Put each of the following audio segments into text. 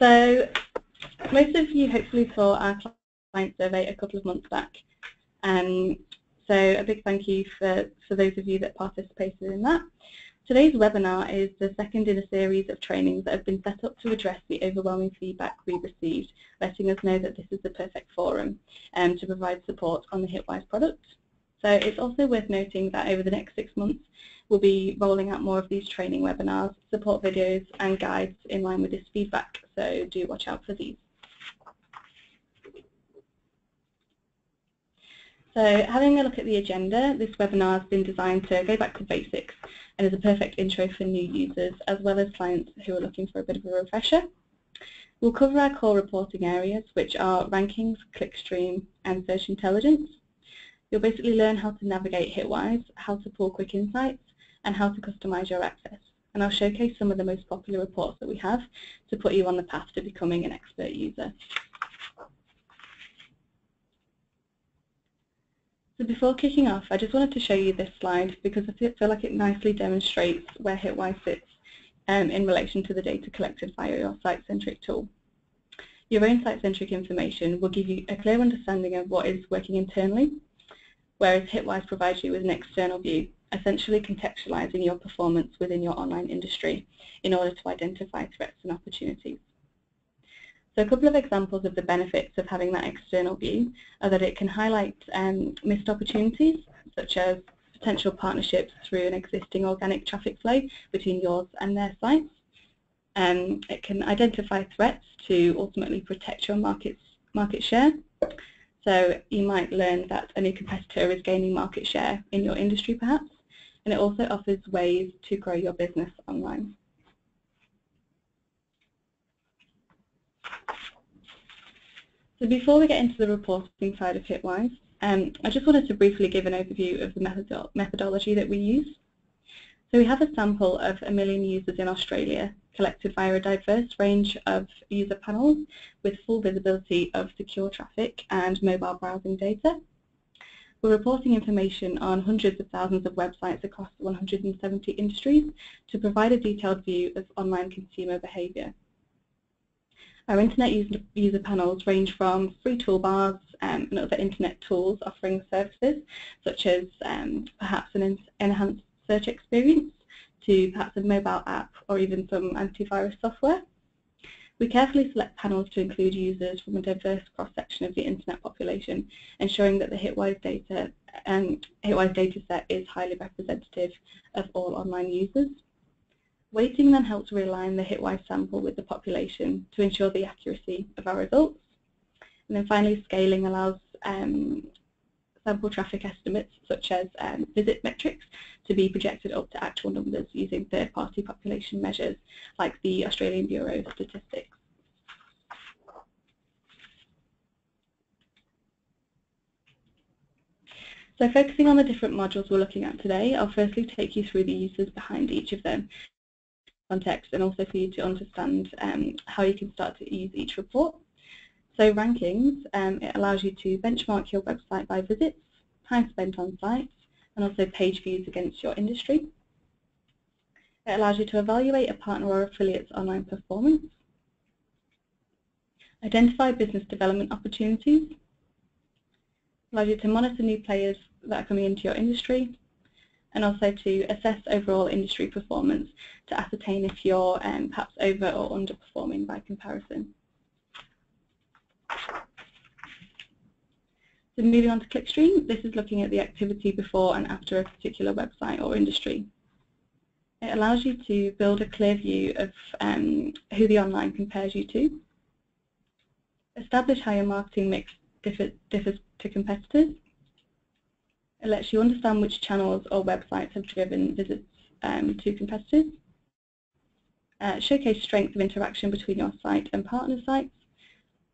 So most of you hopefully saw our client survey a couple of months back. Um, so a big thank you for, for those of you that participated in that. Today's webinar is the second in a series of trainings that have been set up to address the overwhelming feedback we received, letting us know that this is the perfect forum um, to provide support on the Hitwise product. So it's also worth noting that over the next six months, we'll be rolling out more of these training webinars, support videos and guides in line with this feedback, so do watch out for these. So having a look at the agenda, this webinar has been designed to go back to basics and is a perfect intro for new users as well as clients who are looking for a bit of a refresher. We'll cover our core reporting areas which are rankings, clickstream and search intelligence. You'll basically learn how to navigate Hitwise, how to pull quick insights and how to customize your access. And I'll showcase some of the most popular reports that we have to put you on the path to becoming an expert user. So before kicking off, I just wanted to show you this slide because I feel like it nicely demonstrates where Hitwise sits um, in relation to the data collected via your site-centric tool. Your own site-centric information will give you a clear understanding of what is working internally, whereas Hitwise provides you with an external view, essentially contextualizing your performance within your online industry in order to identify threats and opportunities. So a couple of examples of the benefits of having that external view are that it can highlight um, missed opportunities, such as potential partnerships through an existing organic traffic flow between yours and their sites. Um, it can identify threats to ultimately protect your market's market share. So you might learn that a new competitor is gaining market share in your industry perhaps, and it also offers ways to grow your business online. So before we get into the reporting side of Hitwise, um, I just wanted to briefly give an overview of the methodology that we use. So we have a sample of a million users in Australia collected via a diverse range of user panels with full visibility of secure traffic and mobile browsing data. We're reporting information on hundreds of thousands of websites across 170 industries to provide a detailed view of online consumer behaviour. Our internet user, user panels range from free toolbars um, and other internet tools offering services such as um, perhaps an enhanced search experience to perhaps a mobile app or even some antivirus software. We carefully select panels to include users from a diverse cross-section of the internet population, ensuring that the Hitwise data and Hitwise dataset is highly representative of all online users. Weighting then helps realign the Hitwise sample with the population to ensure the accuracy of our results. And then finally, scaling allows um, sample traffic estimates, such as um, visit metrics, to be projected up to actual numbers using third-party population measures like the Australian Bureau of Statistics. So focusing on the different modules we're looking at today, I'll firstly take you through the uses behind each of them context and also for you to understand um, how you can start to use each report. So rankings, um, it allows you to benchmark your website by visits, time spent on sites, and also page views against your industry. It allows you to evaluate a partner or affiliate's online performance, identify business development opportunities, allows you to monitor new players that are coming into your industry, and also to assess overall industry performance to ascertain if you're um, perhaps over or underperforming by comparison. So moving on to Clickstream, this is looking at the activity before and after a particular website or industry. It allows you to build a clear view of um, who the online compares you to, establish how your marketing mix differ, differs to competitors, it lets you understand which channels or websites have driven visits um, to competitors. Uh, showcase strength of interaction between your site and partner sites.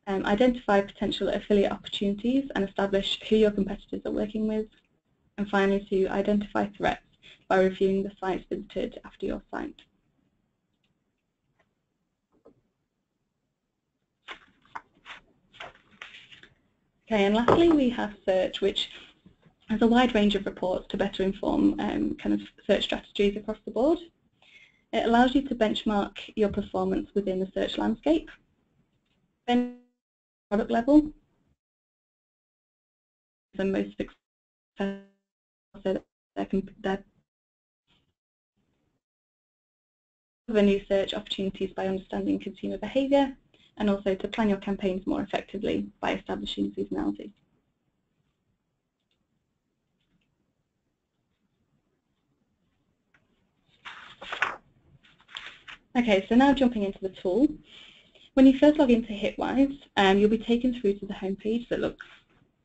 Um, identify potential affiliate opportunities and establish who your competitors are working with. And finally, to identify threats by reviewing the sites visited after your site. Okay, and lastly we have search, which has a wide range of reports to better inform um, kind of search strategies across the board. It allows you to benchmark your performance within the search landscape product level. The most successful so that can they new search opportunities by understanding consumer behaviour and also to plan your campaigns more effectively by establishing seasonality. Okay, so now jumping into the tool. When you first log into Hitwise, um, you'll be taken through to the homepage that looks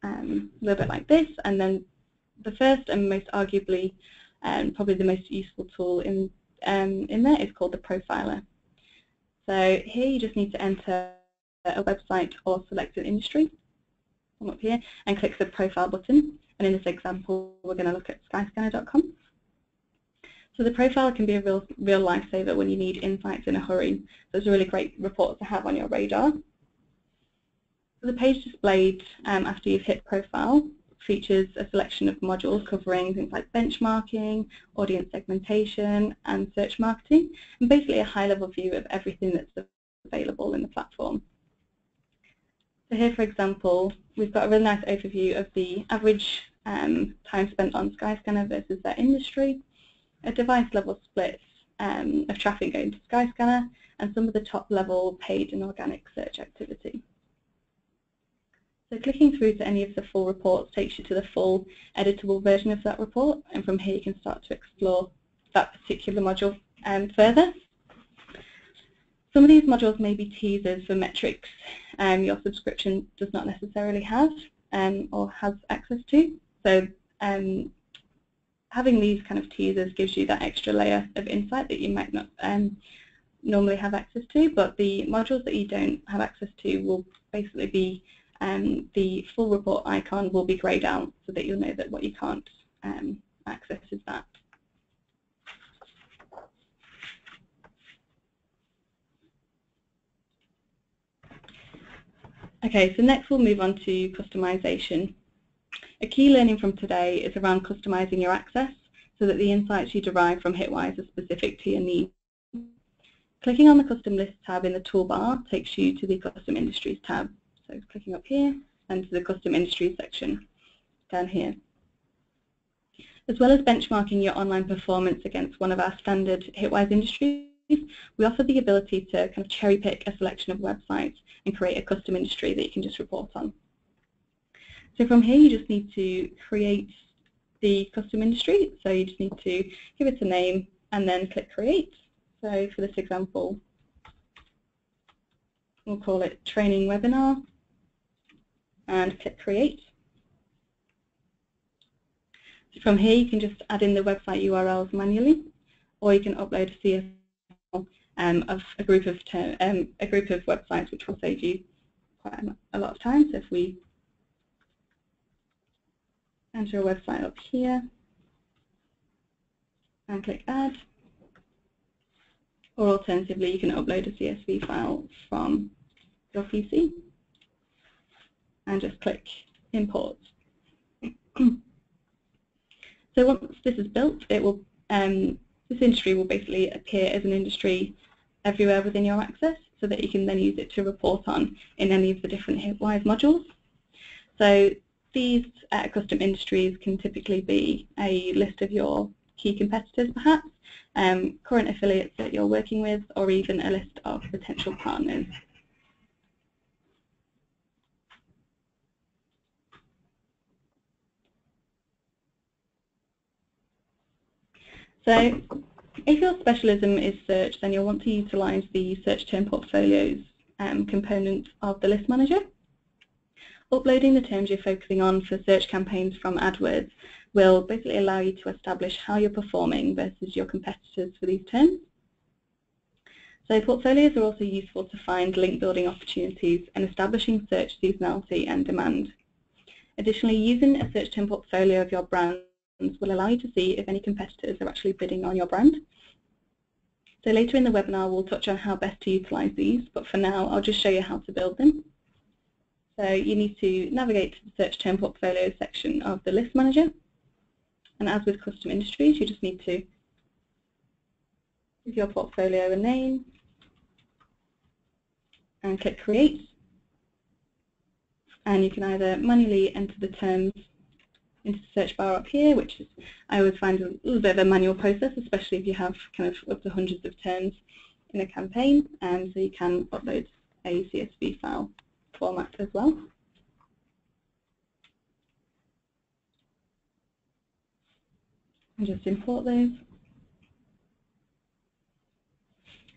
um, a little bit like this, and then the first and most arguably um, probably the most useful tool in, um, in there is called the Profiler. So here you just need to enter a website or select an industry. Up here and click the profile button. And in this example, we're going to look at skyscanner.com. So the profile can be a real, real lifesaver when you need insights in a hurry. So it's a really great report to have on your radar. So the page displayed um, after you've hit profile features a selection of modules covering things like benchmarking, audience segmentation, and search marketing, and basically a high-level view of everything that's available in the platform. So here, for example, we've got a really nice overview of the average um, time spent on Skyscanner versus their industry, a device-level split um, of traffic going to Skyscanner, and some of the top-level paid and organic search activity. So clicking through to any of the full reports takes you to the full editable version of that report, and from here you can start to explore that particular module um, further. Some of these modules may be teasers for metrics um, your subscription does not necessarily have um, or has access to. So um, having these kind of teasers gives you that extra layer of insight that you might not um, normally have access to, but the modules that you don't have access to will basically be um, the full report icon will be greyed out so that you'll know that what you can't um, access is that. Okay, so next we'll move on to customization. A key learning from today is around customizing your access so that the insights you derive from Hitwise are specific to your needs. Clicking on the Custom List tab in the toolbar takes you to the Custom Industries tab. So clicking up here and to the Custom Industries section down here. As well as benchmarking your online performance against one of our standard Hitwise industries, we offer the ability to kind of cherry pick a selection of websites and create a custom industry that you can just report on. So from here you just need to create the custom industry. So you just need to give it a name and then click create. So for this example, we'll call it training webinar and click create. So from here you can just add in the website URLs manually or you can upload a CSV um, of a group of um, a group of websites, which will save you quite a lot of time. So if we enter a website up here and click Add, or alternatively, you can upload a CSV file from your PC and just click Import. so once this is built, it will um, this industry will basically appear as an industry everywhere within your access so that you can then use it to report on in any of the different Hitwise modules. So these uh, custom industries can typically be a list of your key competitors perhaps, um, current affiliates that you're working with, or even a list of potential partners. So if your specialism is search, then you'll want to utilise the search term portfolios um, component of the list manager. Uploading the terms you're focusing on for search campaigns from AdWords will basically allow you to establish how you're performing versus your competitors for these terms. So portfolios are also useful to find link building opportunities and establishing search seasonality and demand. Additionally, using a search term portfolio of your brand will allow you to see if any competitors are actually bidding on your brand. So later in the webinar we'll touch on how best to utilise these, but for now I'll just show you how to build them. So you need to navigate to the search term portfolio section of the list manager. And as with custom industries, you just need to give your portfolio a name and click create. And you can either manually enter the terms into the search bar up here, which is, I always find a little bit of a manual process, especially if you have kind of up to hundreds of terms in a campaign, and so you can upload a CSV file format as well. And just import those.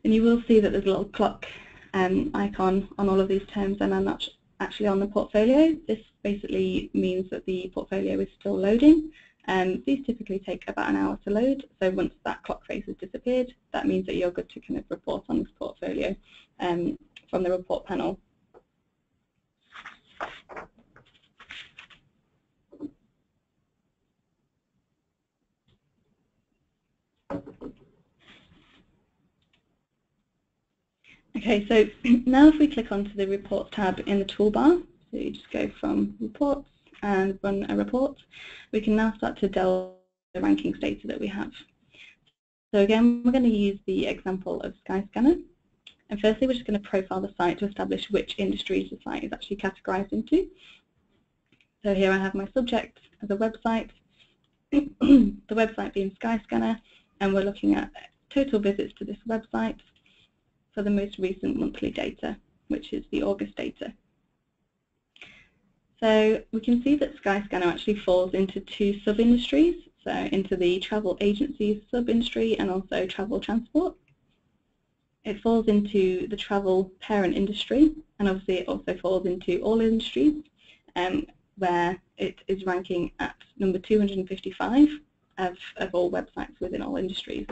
And you will see that there's a little clock um, icon on all of these terms and I'm not actually on the portfolio. This basically means that the portfolio is still loading. Um, these typically take about an hour to load, so once that clock phase has disappeared, that means that you're good to kind of report on this portfolio um, from the report panel. Okay, so now if we click onto the Reports tab in the toolbar, so you just go from Reports and run a report, we can now start to delve the rankings data that we have. So again, we're going to use the example of Skyscanner. And firstly, we're just going to profile the site to establish which industries the site is actually categorized into. So here I have my subject as a website, the website being Skyscanner, and we're looking at total visits to this website for the most recent monthly data, which is the August data. So we can see that Skyscanner actually falls into two sub-industries, so into the travel agencies sub-industry and also travel transport. It falls into the travel parent industry, and obviously it also falls into all industries, um, where it is ranking at number 255 of, of all websites within all industries.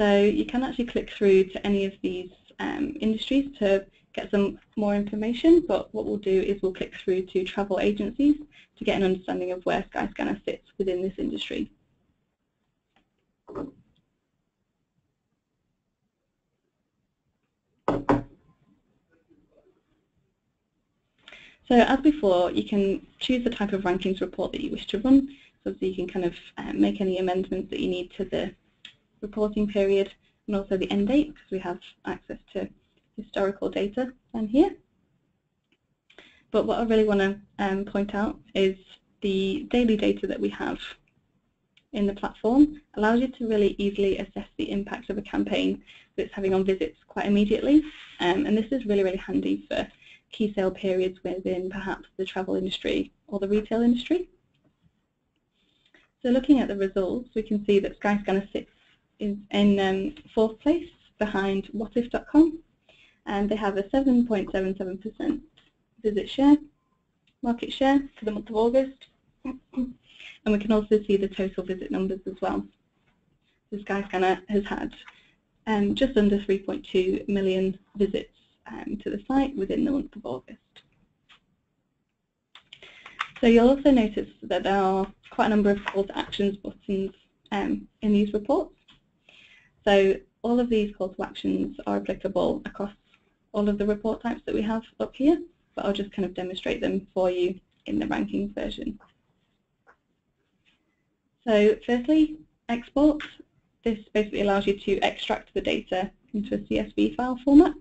So you can actually click through to any of these um, industries to get some more information, but what we'll do is we'll click through to travel agencies to get an understanding of where Skyscanner fits within this industry. So as before, you can choose the type of rankings report that you wish to run, so you can kind of um, make any amendments that you need to the reporting period and also the end date because we have access to historical data down here. But what I really want to um, point out is the daily data that we have in the platform allows you to really easily assess the impact of a campaign that's having on visits quite immediately. Um, and this is really, really handy for key sale periods within perhaps the travel industry or the retail industry. So looking at the results, we can see that Skyscanner sits is in um, fourth place behind wotif.com and they have a 7.77% visit share, market share for the month of August and we can also see the total visit numbers as well. The Skyscanner has had um, just under 3.2 million visits um, to the site within the month of August. So you'll also notice that there are quite a number of call to actions buttons um, in these reports. So all of these call to actions are applicable across all of the report types that we have up here, but I'll just kind of demonstrate them for you in the rankings version. So firstly, export. This basically allows you to extract the data into a CSV file format.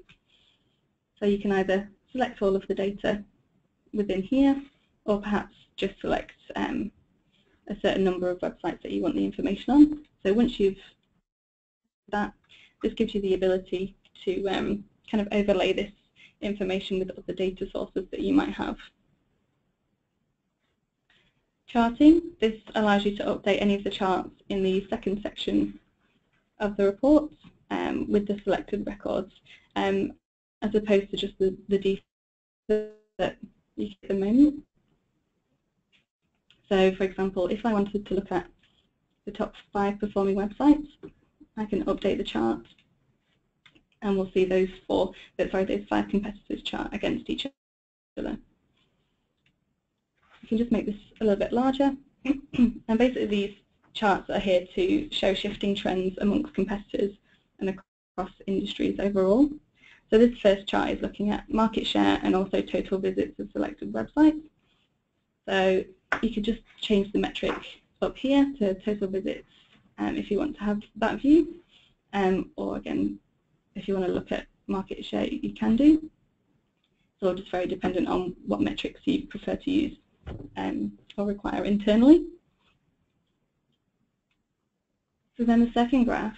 So you can either select all of the data within here, or perhaps just select um, a certain number of websites that you want the information on. So once you've that. This gives you the ability to um, kind of overlay this information with other data sources that you might have. Charting, this allows you to update any of the charts in the second section of the report um, with the selected records, um, as opposed to just the, the default that you get at the moment. So for example, if I wanted to look at the top five performing websites, I can update the chart and we'll see those four, uh, sorry, those five competitors chart against each other. You can just make this a little bit larger. and basically these charts are here to show shifting trends amongst competitors and across industries overall. So this first chart is looking at market share and also total visits of selected websites. So you could just change the metric up here to total visits um, if you want to have that view. Um, or again, if you want to look at market share, you can do. It's all just very dependent on what metrics you prefer to use um, or require internally. So then the second graph,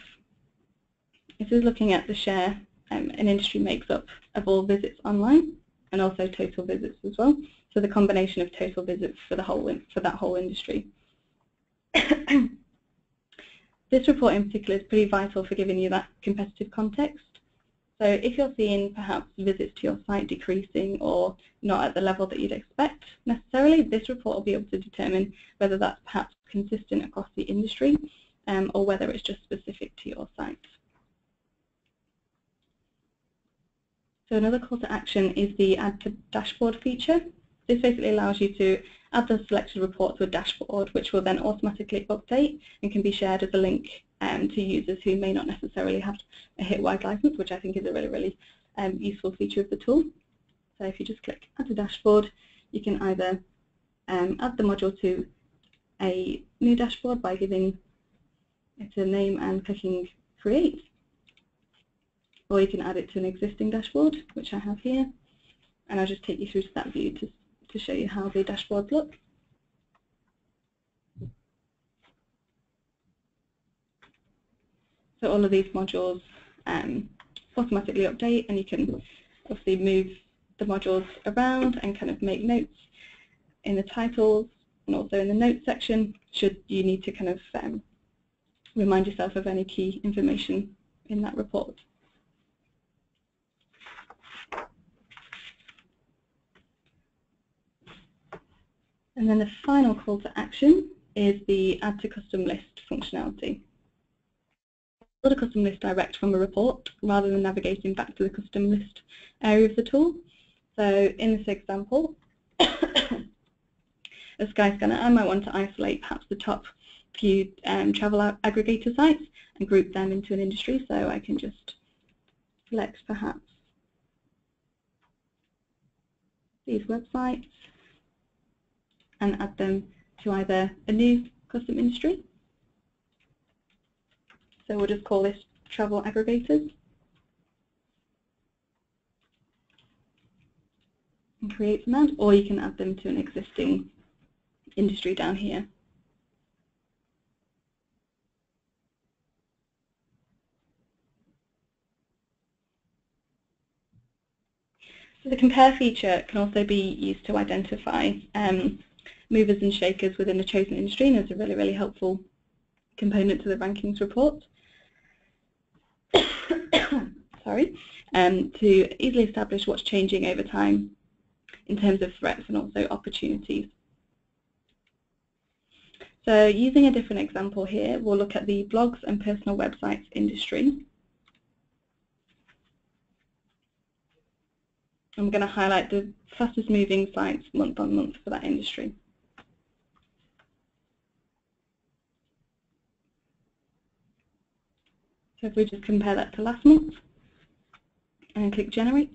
this is looking at the share um, an industry makes up of all visits online and also total visits as well. So the combination of total visits for the whole for that whole industry. this report in particular is pretty vital for giving you that competitive context. So if you're seeing perhaps visits to your site decreasing or not at the level that you'd expect necessarily, this report will be able to determine whether that's perhaps consistent across the industry um, or whether it's just specific to your site. So another call to action is the Add to Dashboard feature. This basically allows you to add the selected report to a dashboard, which will then automatically update and can be shared as a link um, to users who may not necessarily have a Hitwise license, which I think is a really, really um, useful feature of the tool. So if you just click Add to Dashboard, you can either um, add the module to a new dashboard by giving it a name and clicking Create, or you can add it to an existing dashboard, which I have here, and I'll just take you through to that view to, to show you how the dashboards look. So all of these modules um, automatically update and you can obviously move the modules around and kind of make notes in the titles and also in the notes section should you need to kind of um, remind yourself of any key information in that report. And then the final call to action is the add to custom list functionality. Build a custom list direct from a report rather than navigating back to the custom list area of the tool. So in this example, as Skyscanner, I might want to isolate perhaps the top few um, travel aggregator sites and group them into an industry. So I can just select perhaps these websites and add them to either a new custom industry. So we'll just call this travel aggregators. And create command, or you can add them to an existing industry down here. So the compare feature can also be used to identify um, movers and shakers within a chosen industry and is a really, really helpful component to the rankings report. Sorry, um, to easily establish what's changing over time in terms of threats and also opportunities. So using a different example here, we'll look at the blogs and personal websites industry. I'm going to highlight the fastest moving sites month on month for that industry. So if we just compare that to last month and click generate.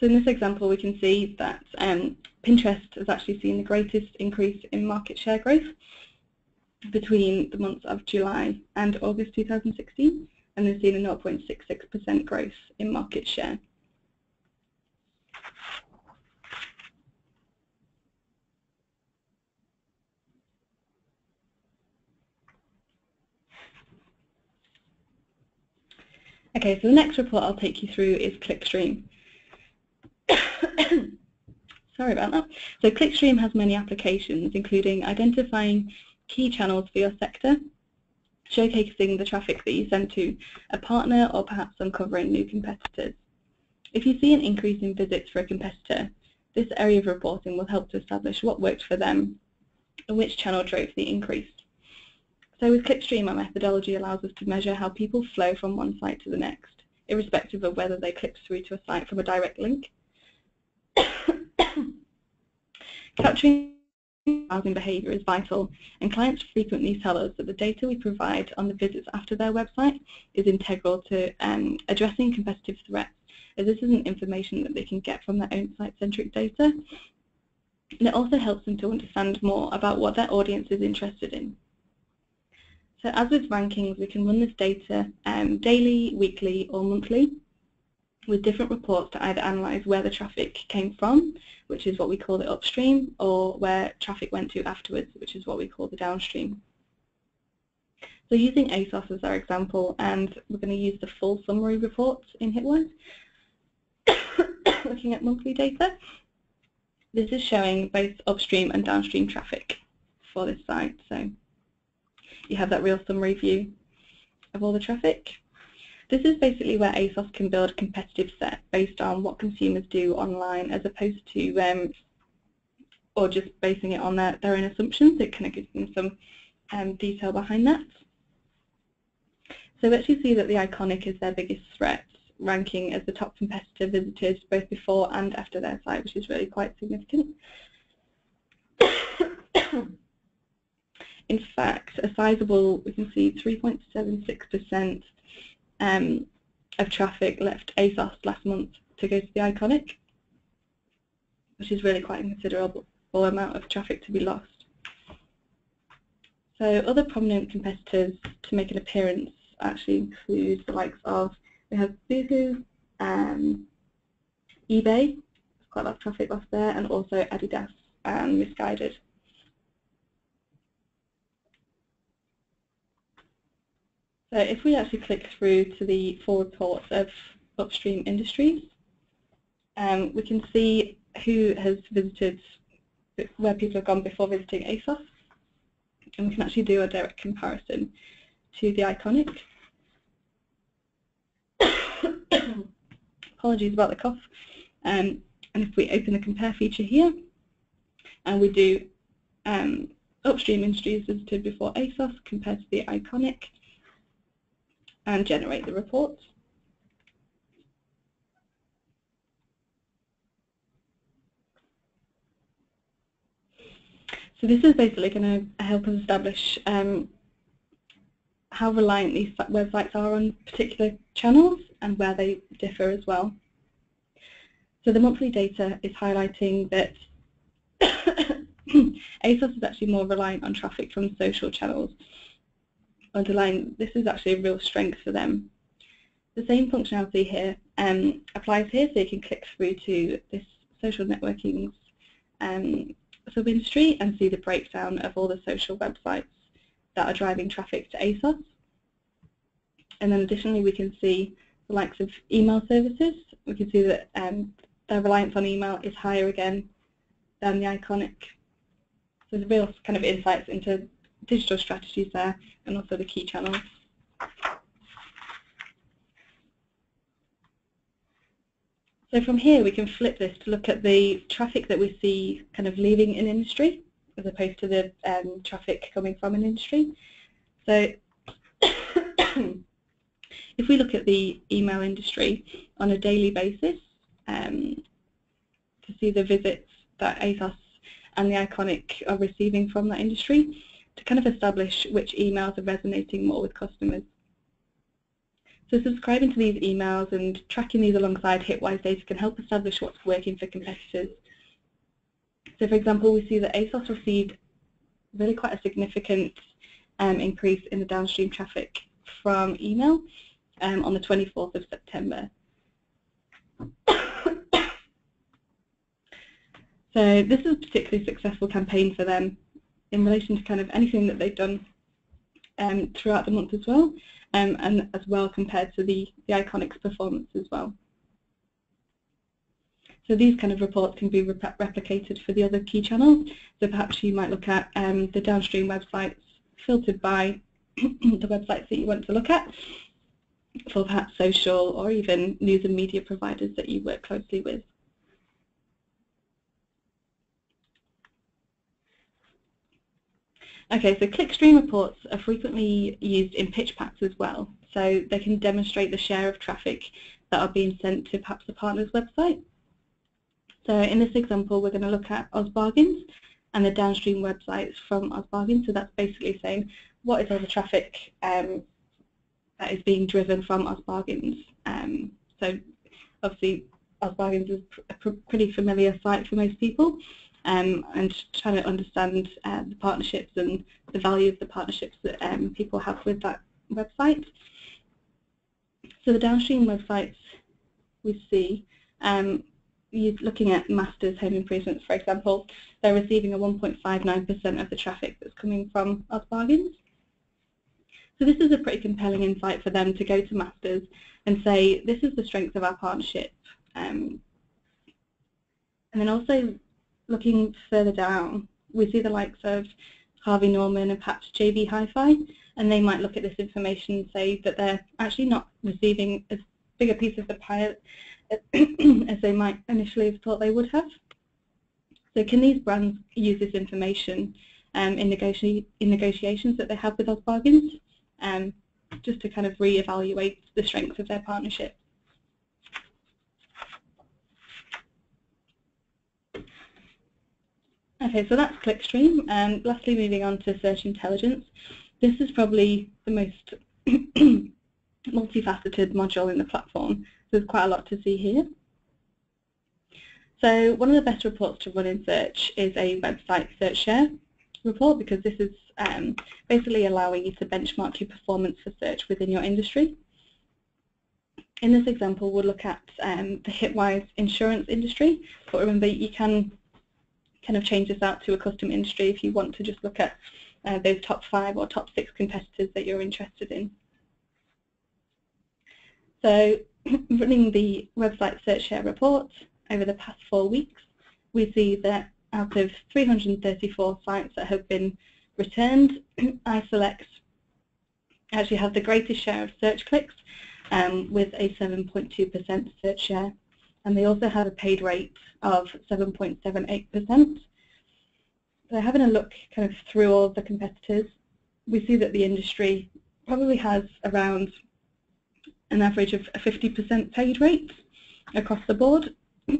So in this example, we can see that um, Pinterest has actually seen the greatest increase in market share growth between the months of July and August 2016, and they've seen a 0.66% growth in market share. Okay, so the next report I'll take you through is Clickstream. Sorry about that. So Clickstream has many applications, including identifying key channels for your sector, showcasing the traffic that you send to a partner or perhaps uncovering new competitors. If you see an increase in visits for a competitor, this area of reporting will help to establish what worked for them and which channel drove the increase. So with Clickstream, our methodology allows us to measure how people flow from one site to the next, irrespective of whether they click through to a site from a direct link. Capturing browsing behavior is vital, and clients frequently tell us that the data we provide on the visits after their website is integral to um, addressing competitive threats, as this isn't information that they can get from their own site-centric data. And it also helps them to understand more about what their audience is interested in. So as with rankings, we can run this data um, daily, weekly or monthly with different reports to either analyse where the traffic came from, which is what we call the upstream, or where traffic went to afterwards, which is what we call the downstream. So using ASOS as our example, and we're going to use the full summary reports in Hitwise, looking at monthly data. This is showing both upstream and downstream traffic for this site. So you have that real summary view of all the traffic. This is basically where ASOS can build a competitive set based on what consumers do online as opposed to, um, or just basing it on their, their own assumptions. It kind of gives them some um, detail behind that. So we actually see that the Iconic is their biggest threat, ranking as the top competitor visitors both before and after their site, which is really quite significant. In fact, a sizable, we can see 3.76% um, of traffic left ASOS last month to go to the Iconic, which is really quite a considerable amount of traffic to be lost. So other prominent competitors to make an appearance actually include the likes of, we have Boohoo, um, eBay, quite a lot of traffic lost there, and also Adidas and Missguided. So if we actually click through to the full reports of upstream industries, um, we can see who has visited, where people have gone before visiting ASOS, and we can actually do a direct comparison to the iconic. Apologies about the cough. Um, and if we open the compare feature here, and we do um, upstream industries visited before ASOS compared to the iconic, and generate the reports. So this is basically going to help us establish um, how reliant these websites are on particular channels and where they differ as well. So the monthly data is highlighting that ASOS is actually more reliant on traffic from social channels underlying this is actually a real strength for them. The same functionality here um, applies here, so you can click through to this social networking um, sub-industry and see the breakdown of all the social websites that are driving traffic to ASOS. And then additionally we can see the likes of email services. We can see that um, their reliance on email is higher again than the iconic. So there's real kind of insights into digital strategies there and also the key channels. So from here we can flip this to look at the traffic that we see kind of leaving an industry as opposed to the um, traffic coming from an industry. So if we look at the email industry on a daily basis um, to see the visits that ASOS and the Iconic are receiving from that industry, to kind of establish which emails are resonating more with customers. So subscribing to these emails and tracking these alongside Hitwise data can help establish what's working for competitors. So for example, we see that ASOS received really quite a significant um, increase in the downstream traffic from email um, on the 24th of September. so this is a particularly successful campaign for them in relation to kind of anything that they've done um, throughout the month as well, um, and as well compared to the, the Iconics performance as well. So these kind of reports can be replicated for the other key channels. So perhaps you might look at um, the downstream websites filtered by the websites that you want to look at for perhaps social or even news and media providers that you work closely with. Okay, so clickstream reports are frequently used in pitch packs as well. So they can demonstrate the share of traffic that are being sent to perhaps a partner's website. So in this example, we're going to look at OzBargains and the downstream websites from OzBargains. So that's basically saying what is all the traffic um, that is being driven from OzBargains. Um, so obviously OzBargains is a pr pretty familiar site for most people um, and trying to understand uh, the partnerships and the value of the partnerships that um, people have with that website. So the downstream websites we see, um, you're looking at Masters Home Improvements, for example, they're receiving a 1.59% of the traffic that's coming from Bargains. So this is a pretty compelling insight for them to go to Masters and say, this is the strength of our partnership. Um, and then also looking further down, we see the likes of Harvey Norman and perhaps JB Hi-Fi, and they might look at this information and say that they're actually not receiving as big a piece of the pie as they might initially have thought they would have. So can these brands use this information um, in, negoti in negotiations that they have with OzBargains um, just to kind of re-evaluate the strengths of their partnership? Okay, so that's Clickstream. And lastly, moving on to search intelligence. This is probably the most multifaceted module in the platform. There's quite a lot to see here. So one of the best reports to run in search is a website search share report because this is um, basically allowing you to benchmark your performance for search within your industry. In this example, we'll look at um, the Hitwise insurance industry, but remember you can kind of change this out to a custom industry if you want to just look at uh, those top five or top six competitors that you're interested in. So running the website search share report over the past four weeks, we see that out of 334 sites that have been returned, iSelect actually has the greatest share of search clicks um, with a 7.2% search share. And they also have a paid rate of 7.78%. So having a look kind of through all of the competitors, we see that the industry probably has around an average of a 50% paid rate across the board. but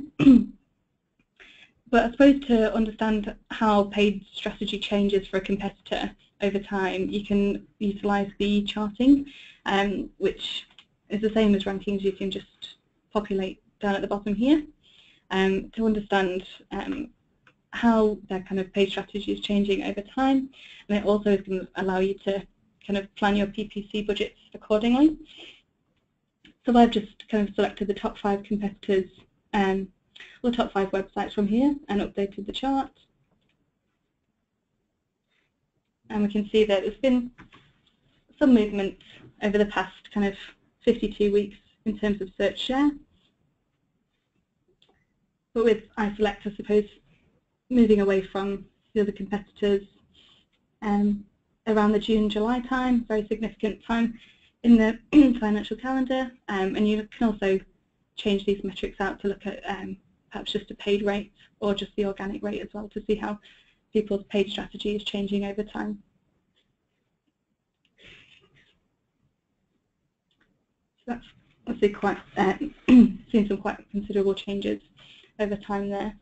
I suppose to understand how paid strategy changes for a competitor over time, you can utilise the charting, um, which is the same as rankings. You can just populate down at the bottom here um, to understand um, how their kind of paid strategy is changing over time. And it also is going to allow you to kind of plan your PPC budgets accordingly. So I've just kind of selected the top five competitors um, or top five websites from here and updated the chart. And we can see that there's been some movement over the past kind of 52 weeks in terms of search share. But with iSelect, I suppose, moving away from the other competitors um, around the June-July time, very significant time, in the financial calendar, um, and you can also change these metrics out to look at um, perhaps just a paid rate or just the organic rate as well to see how people's paid strategy is changing over time. So that's obviously quite uh, seen some quite considerable changes over time there.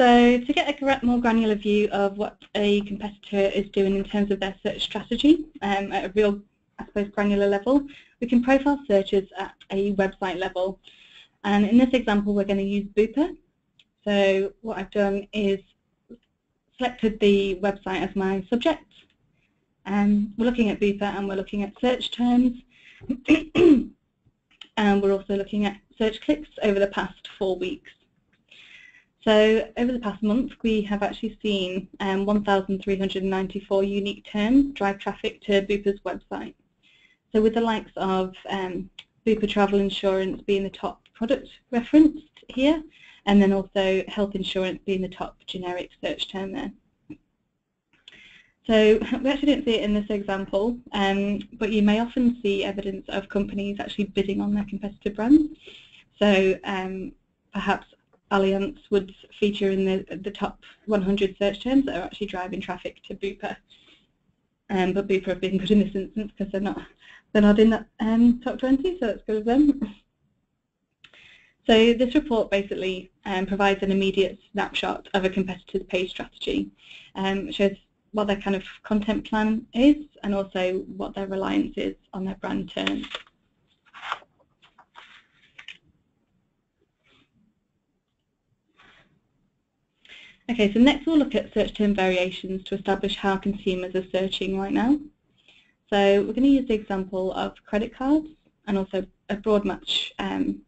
So to get a more granular view of what a competitor is doing in terms of their search strategy um, at a real, I suppose, granular level, we can profile searches at a website level. And in this example, we're going to use Bupa. So what I've done is selected the website as my subject. Um, we're looking at Bupa and we're looking at search terms. and we're also looking at search clicks over the past four weeks. So over the past month, we have actually seen um, 1,394 unique terms drive traffic to Bupa's website. So with the likes of um, Bupa Travel Insurance being the top product referenced here, and then also health insurance being the top generic search term there. So we actually didn't see it in this example, um, but you may often see evidence of companies actually bidding on their competitor brands. So um, perhaps Allianz would feature in the, the top 100 search terms that are actually driving traffic to Bupa. Um, but Bupa have been good in this instance because they're not they're not in that um, top 20, so that's good of them. So this report basically um, provides an immediate snapshot of a competitor's page strategy. Um, it shows what their kind of content plan is and also what their reliance is on their brand terms. Okay, so next we'll look at search term variations to establish how consumers are searching right now. So we're going to use the example of credit cards and also a broad match um,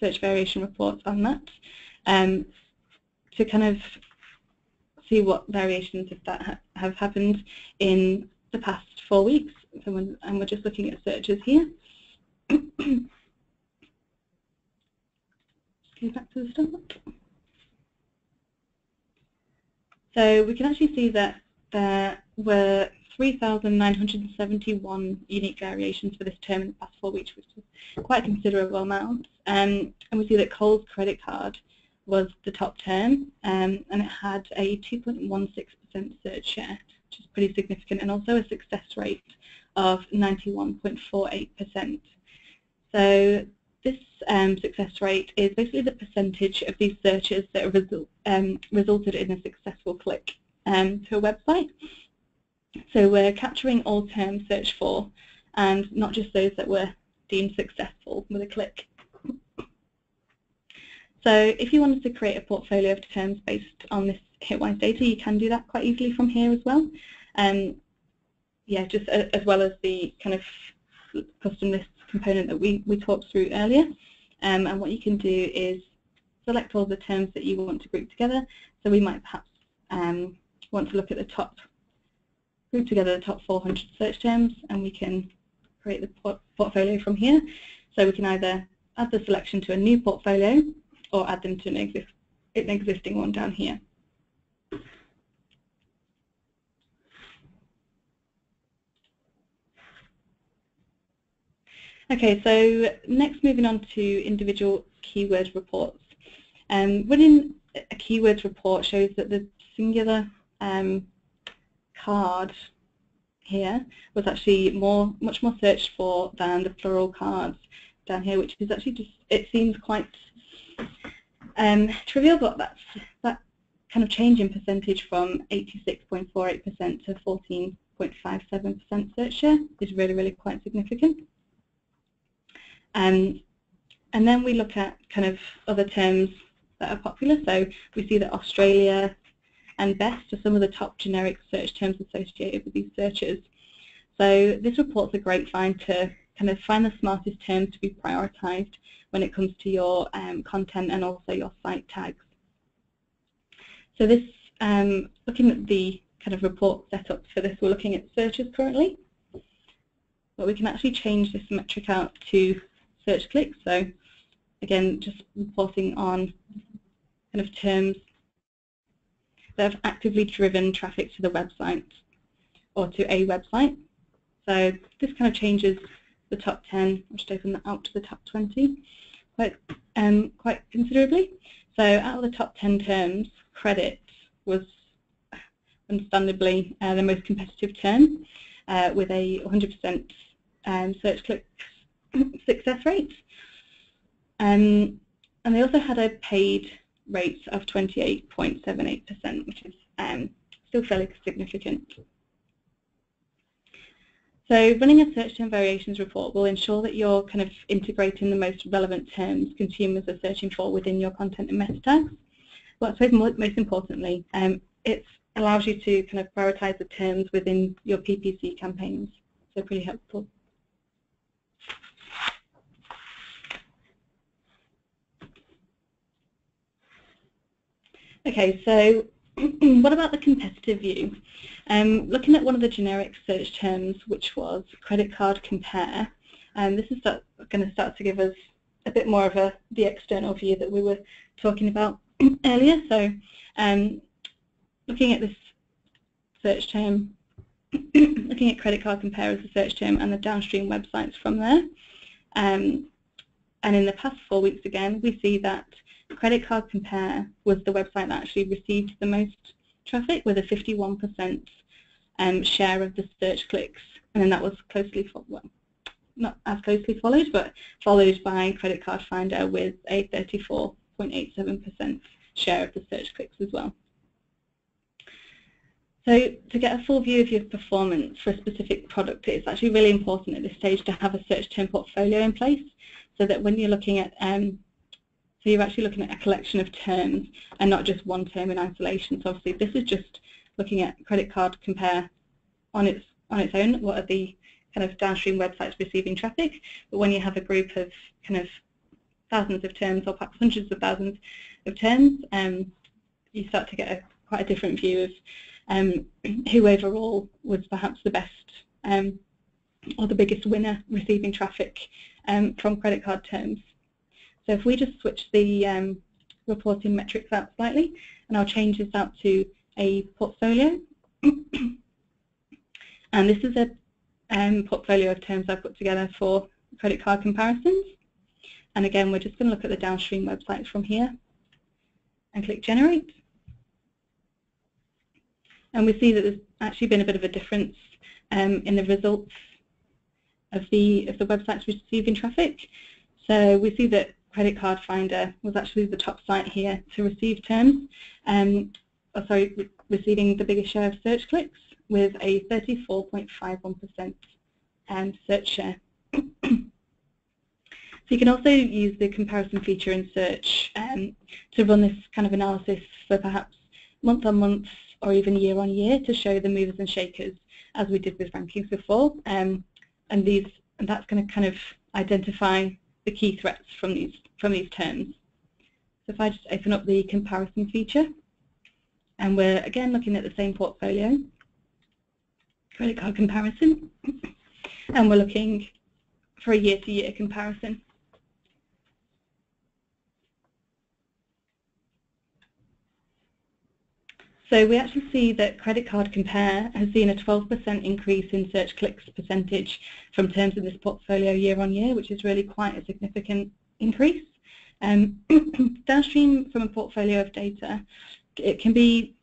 search variation report on that um, to kind of see what variations of that ha have happened in the past four weeks. So when, and we're just looking at searches here. Go back to the start. So we can actually see that there were 3,971 unique variations for this term in the past four weeks, which is quite a considerable amount. Um, and we see that Coles credit card was the top term, um, and it had a 2.16% search share, which is pretty significant, and also a success rate of 91.48%. So this um, success rate is basically the percentage of these searches that result, um, resulted in a successful click um, to a website. So we're capturing all terms searched for and not just those that were deemed successful with a click. So if you wanted to create a portfolio of terms based on this Hitwise data, you can do that quite easily from here as well. Um, yeah, just a, as well as the kind of custom list component that we, we talked through earlier. Um, and what you can do is select all the terms that you want to group together. So we might perhaps um, want to look at the top, group together the top 400 search terms, and we can create the port portfolio from here. So we can either add the selection to a new portfolio or add them to an, exist an existing one down here. Okay, so next moving on to individual keyword reports. Um, running a keywords report shows that the singular um, card here was actually more, much more searched for than the plural cards down here, which is actually just, it seems quite um, trivial, but that's, that kind of change in percentage from 86.48% to 14.57% search share is really, really quite significant. Um, and then we look at kind of other terms that are popular. So we see that Australia and best are some of the top generic search terms associated with these searches. So this report's a great find to kind of find the smartest terms to be prioritized when it comes to your um, content and also your site tags. So this, um, looking at the kind of report setup for this, we're looking at searches currently, but we can actually change this metric out to search clicks. So again, just reporting on kind of terms that have actively driven traffic to the website or to a website. So this kind of changes the top 10, I'll just open that out to the top 20 quite, um, quite considerably. So out of the top 10 terms, credit was understandably uh, the most competitive term uh, with a 100% um, search click success rate. Um, and they also had a paid rate of 28.78%, which is um, still fairly significant. So running a search term variations report will ensure that you're kind of integrating the most relevant terms consumers are searching for within your content and meta tags. But I suppose most importantly, um, it allows you to kind of prioritize the terms within your PPC campaigns. So pretty helpful. Okay, so what about the competitive view? Um, looking at one of the generic search terms, which was credit card compare, um, this is going to start to give us a bit more of a the external view that we were talking about earlier. So um, looking at this search term, looking at credit card compare as a search term and the downstream websites from there. Um, and in the past four weeks again, we see that Credit Card Compare was the website that actually received the most traffic with a 51% um, share of the search clicks. And then that was closely, well, not as closely followed, but followed by Credit Card Finder with a 34.87% share of the search clicks as well. So to get a full view of your performance for a specific product, it's actually really important at this stage to have a search term portfolio in place so that when you're looking at um, So you're actually looking at a collection of terms and not just one term in isolation. So obviously this is just looking at credit card compare on its on its own. What are the kind of downstream websites receiving traffic? But when you have a group of kind of thousands of terms or perhaps hundreds of thousands of terms, um, you start to get a, quite a different view of um, who overall was perhaps the best um, or the biggest winner receiving traffic um, from credit card terms. So if we just switch the um, reporting metrics out slightly, and I'll change this out to a portfolio. and this is a um, portfolio of terms I've put together for credit card comparisons. And again, we're just going to look at the downstream websites from here and click Generate. And we see that there's actually been a bit of a difference um, in the results of the, of the websites receiving traffic. So we see that Credit Card Finder was actually the top site here to receive terms, um, oh, sorry, re receiving the biggest share of search clicks with a 34.51% um, search share. so you can also use the comparison feature in search um, to run this kind of analysis for perhaps month on month or even year on year to show the movers and shakers as we did with rankings before. Um, and these and that's going to kind of identify the key threats from these from these terms. So if I just open up the comparison feature, and we're again looking at the same portfolio, credit card comparison, and we're looking for a year-to-year -year comparison. So we actually see that Credit Card Compare has seen a 12% increase in search clicks percentage from terms in this portfolio year on year, which is really quite a significant increase. Um, downstream from a portfolio of data, it can be,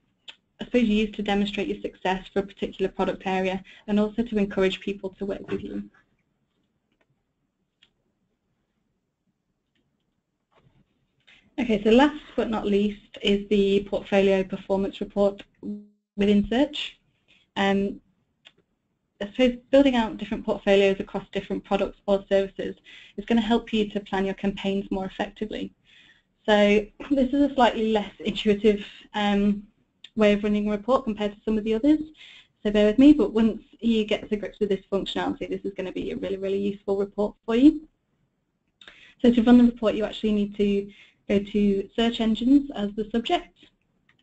I suppose, used to demonstrate your success for a particular product area and also to encourage people to work with you. Okay, so last but not least is the portfolio performance report within Search. Um, I suppose building out different portfolios across different products or services is going to help you to plan your campaigns more effectively. So this is a slightly less intuitive um, way of running a report compared to some of the others, so bear with me, but once you get to grips with this functionality, this is going to be a really, really useful report for you. So to run the report, you actually need to go to search engines as the subject.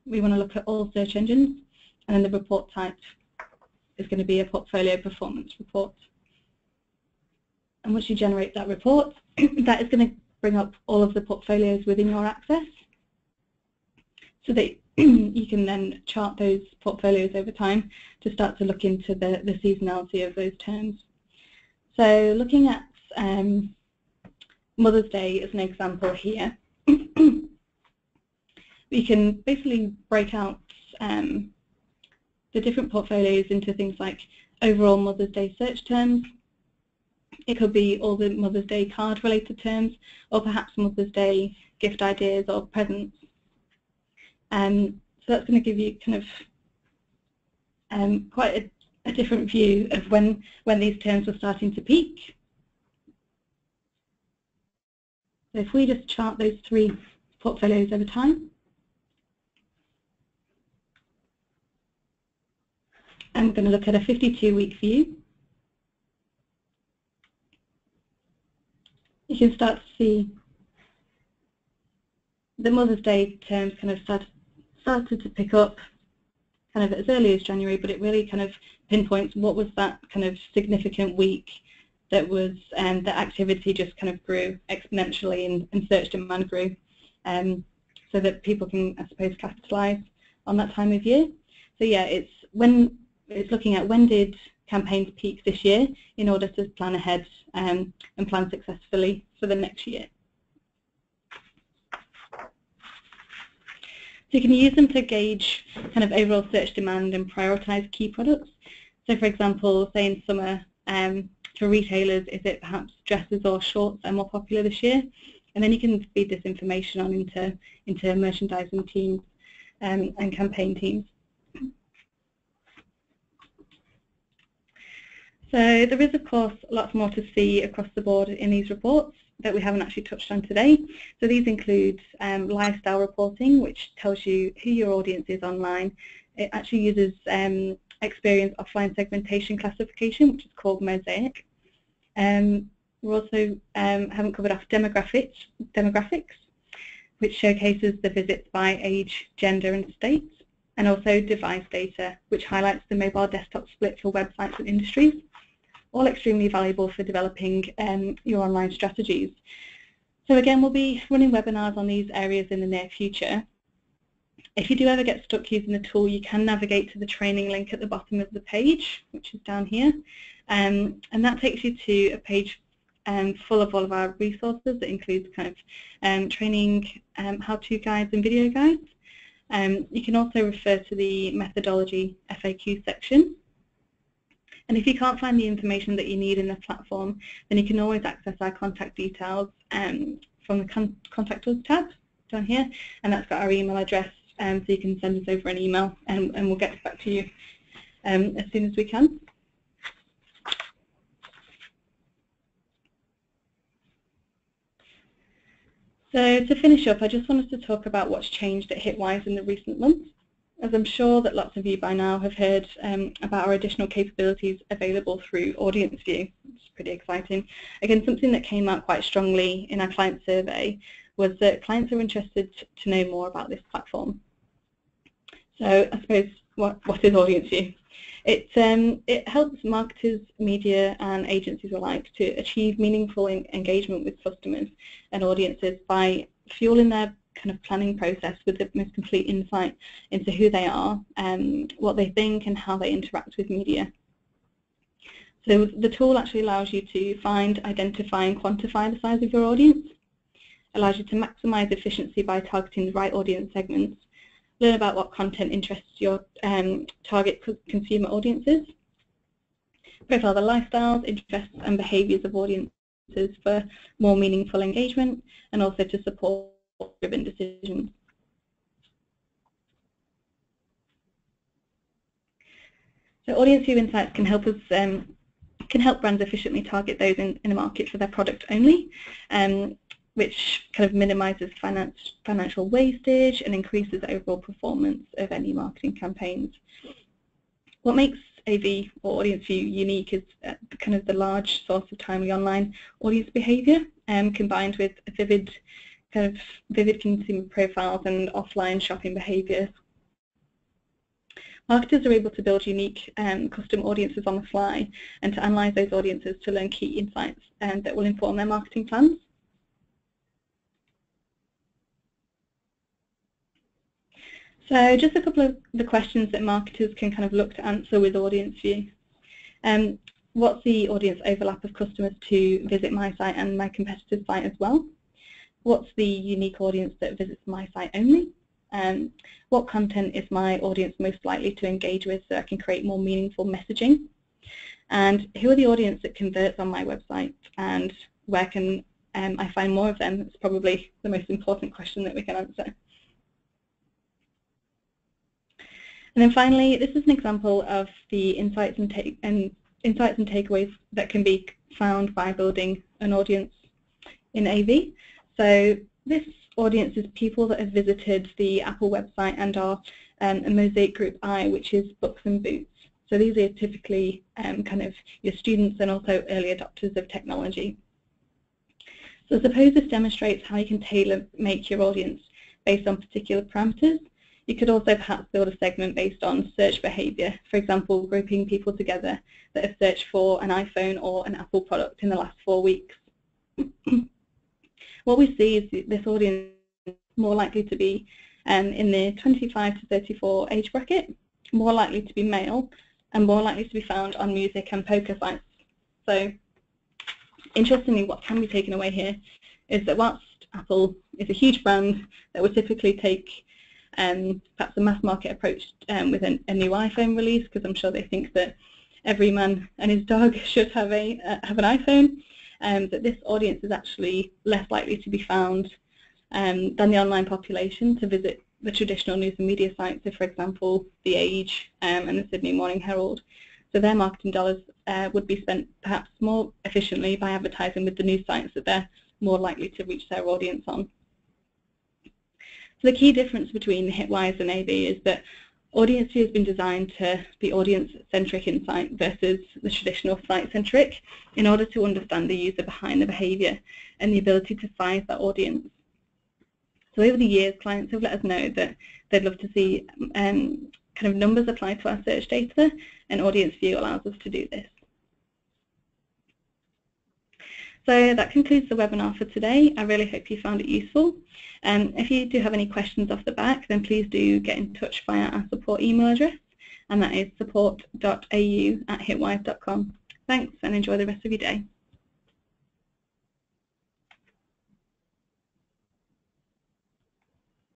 We want to look at all search engines, and then the report type is going to be a portfolio performance report. And once you generate that report, that is going to bring up all of the portfolios within your access so that you can then chart those portfolios over time to start to look into the, the seasonality of those terms. So looking at um, Mother's Day as an example here, we can basically break out um, the different portfolios into things like overall Mother's Day search terms. It could be all the Mother's Day card related terms or perhaps Mother's Day gift ideas or presents. Um, so that's going to give you kind of um, quite a, a different view of when, when these terms were starting to peak So if we just chart those three portfolios over time, we're going to look at a 52-week view, you can start to see the Mother's Day terms kind of start, started to pick up kind of as early as January, but it really kind of pinpoints what was that kind of significant week that was um, the activity just kind of grew exponentially and, and search demand grew um, so that people can, I suppose, capitalise on that time of year. So yeah, it's when it's looking at when did campaigns peak this year in order to plan ahead um, and plan successfully for the next year. So you can use them to gauge kind of overall search demand and prioritise key products. So for example, say in summer, um, for retailers, is it perhaps dresses or shorts are more popular this year? And then you can feed this information on into, into merchandising teams um, and campaign teams. So there is, of course, lots more to see across the board in these reports, that we haven't actually touched on today. So these include um, lifestyle reporting, which tells you who your audience is online. It actually uses um, Experian's offline segmentation classification, which is called Mosaic. Um, we also um, haven't covered off demographics, demographics, which showcases the visits by age, gender and states, and also device data, which highlights the mobile desktop split for websites and industries, all extremely valuable for developing um, your online strategies. So again, we'll be running webinars on these areas in the near future. If you do ever get stuck using the tool, you can navigate to the training link at the bottom of the page, which is down here. Um, and that takes you to a page um, full of all of our resources that includes kind of um, training, um, how-to guides and video guides. Um, you can also refer to the methodology FAQ section. And if you can't find the information that you need in the platform, then you can always access our contact details um, from the con Contact Us tab down here, and that's got our email address, so you can send us over an email, and, and we'll get back to you as soon as we can. So to finish up, I just wanted to talk about what's changed at Hitwise in the recent months. As I'm sure that lots of you by now have heard um, about our additional capabilities available through Audience View, which is pretty exciting. Again, something that came out quite strongly in our client survey was that clients are interested to know more about this platform. So I suppose, what, what is Audience View? It, um, it helps marketers, media and agencies alike to achieve meaningful engagement with customers and audiences by fueling their kind of planning process with the most complete insight into who they are, um, what they think and how they interact with media. So the tool actually allows you to find, identify and quantify the size of your audience, allows you to maximize efficiency by targeting the right audience segments, learn about what content interests your um, target consumer audiences, profile the lifestyles, interests and behaviours of audiences for more meaningful engagement and also to support driven decisions. So audience view insights can help us um, can help brands efficiently target those in, in the market for their product only. Um, which kind of minimizes finance, financial wastage and increases overall performance of any marketing campaigns. What makes AV or Audience View unique is uh, kind of the large source of timely online audience behavior um, combined with vivid kind of vivid consumer profiles and offline shopping behaviors. Marketers are able to build unique um, custom audiences on the fly and to analyze those audiences to learn key insights um, that will inform their marketing plans. So just a couple of the questions that marketers can kind of look to answer with Audience View. Um, what's the audience overlap of customers to visit my site and my competitor's site as well? What's the unique audience that visits my site only? Um, what content is my audience most likely to engage with so I can create more meaningful messaging? And who are the audience that converts on my website and where can um, I find more of them? It's probably the most important question that we can answer. And then finally, this is an example of the insights and, take, and insights and takeaways that can be found by building an audience in AV. So this audience is people that have visited the Apple website and are um, a Mosaic Group I, which is books and boots. So these are typically um, kind of your students and also early adopters of technology. So suppose this demonstrates how you can tailor make your audience based on particular parameters you could also perhaps build a segment based on search behavior, for example, grouping people together that have searched for an iPhone or an Apple product in the last four weeks. what we see is this audience more likely to be um, in the 25 to 34 age bracket, more likely to be male, and more likely to be found on music and poker sites. So interestingly, what can be taken away here is that whilst Apple is a huge brand that would typically take um, perhaps a mass market approach um, with an, a new iPhone release because I'm sure they think that every man and his dog should have a uh, have an iPhone. Um, that this audience is actually less likely to be found um, than the online population to visit the traditional news and media sites, so for example, The Age um, and the Sydney Morning Herald. So their marketing dollars uh, would be spent perhaps more efficiently by advertising with the news sites that they're more likely to reach their audience on. So the key difference between Hitwise and AV is that Audience View has been designed to be audience-centric insight versus the traditional site-centric in order to understand the user behind the behaviour and the ability to size that audience. So over the years, clients have let us know that they'd love to see um, kind of numbers applied to our search data, and Audience View allows us to do this. So that concludes the webinar for today. I really hope you found it useful. Um, if you do have any questions off the back, then please do get in touch via our support email address, and that is support.au at hitwise.com. Thanks, and enjoy the rest of your day.